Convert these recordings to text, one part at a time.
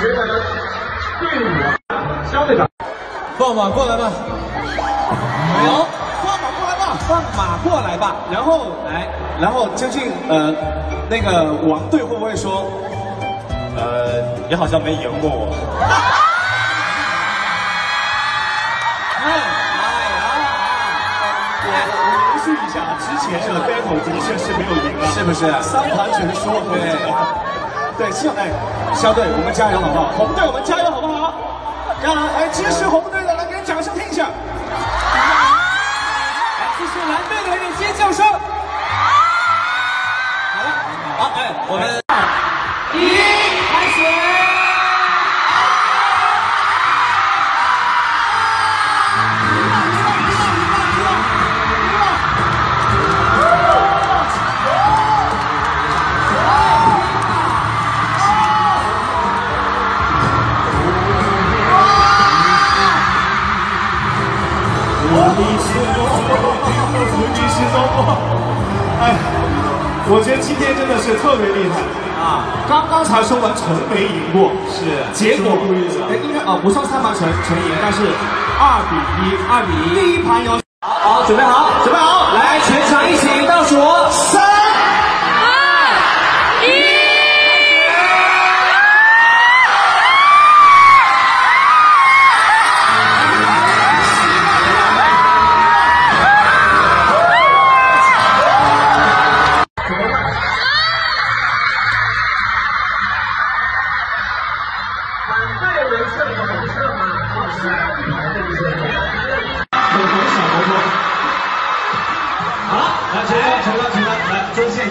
觉得队伍相对长，放马过来吧。好，放马过来吧，放马过来吧。然后来，然后究竟呃，那个王队会不会说，呃，你好像没赢过我。哎哎呀，我延续一下，之前这个 battle 的确是没有赢啊，是不是？三盘全输，对，对，希望哎，肖队，我们加油好不好？红队，我们加油好不好？让来支持红队的来给掌声听一下。来，支持蓝队的来点尖叫声。好了，好，哎，我们哎，我觉得今天真的是特别厉害啊！刚刚才说完陈没赢过，是结果哎，应该哦不算三盘陈陈赢，但是二比一，二比一。第一盘有好，准备好，准备好，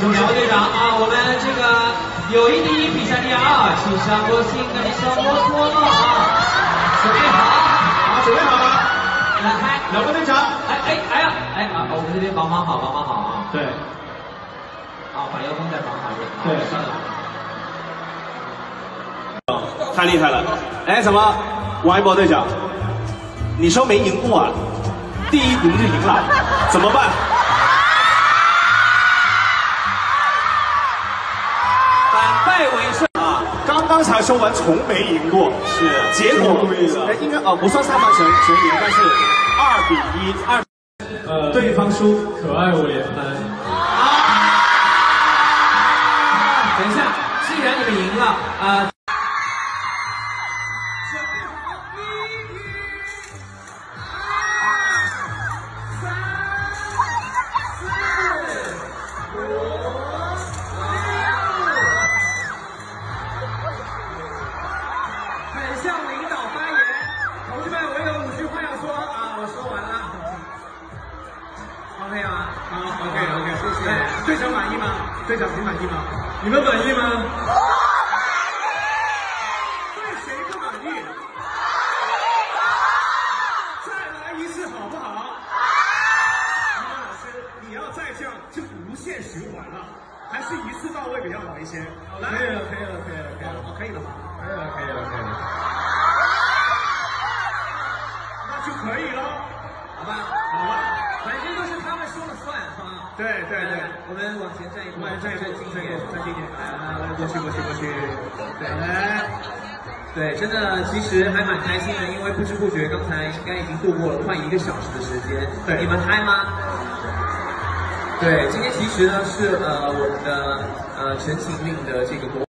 苗队长啊，我们这个友谊第一，比赛第二，请上我心跟小摩托啊，准备好，好，准备好了，来开，两位队长，哎哎哎呀，哎啊，我们这边帮忙好，帮忙好啊，对，啊，把腰封再绑好一点，对，算了，太厉害了，哎，什么，王一博队长，你说没赢过啊，第一局就赢了，怎么办？败为胜啊！刚刚才说完从没赢过，是结果故意的，应该哦不算上半程全赢，但是二比一二，呃，对方输，可爱我连番。啊！等一下，既然你们赢了，啊。队长满意吗？队长，你满意吗？你们满意吗？对谁不满意？再来一次好不好？李老师，你要再这样就无限循环了，还是一次到位比较好一些？可以了，可以了，可以了，可以了，可以了吗？可以了，可以了，可以了。那就可以了，好吧。对对对，我们往前站一步，站一步，站一步，站近一点，来来来，过去过去过去，对，来，对，真的其实还蛮开心的，因为不知不觉刚才应该已经度过了快一个小时的时间，对，你们嗨吗？对，今天其实呢是呃我们的呃陈情令的这个国。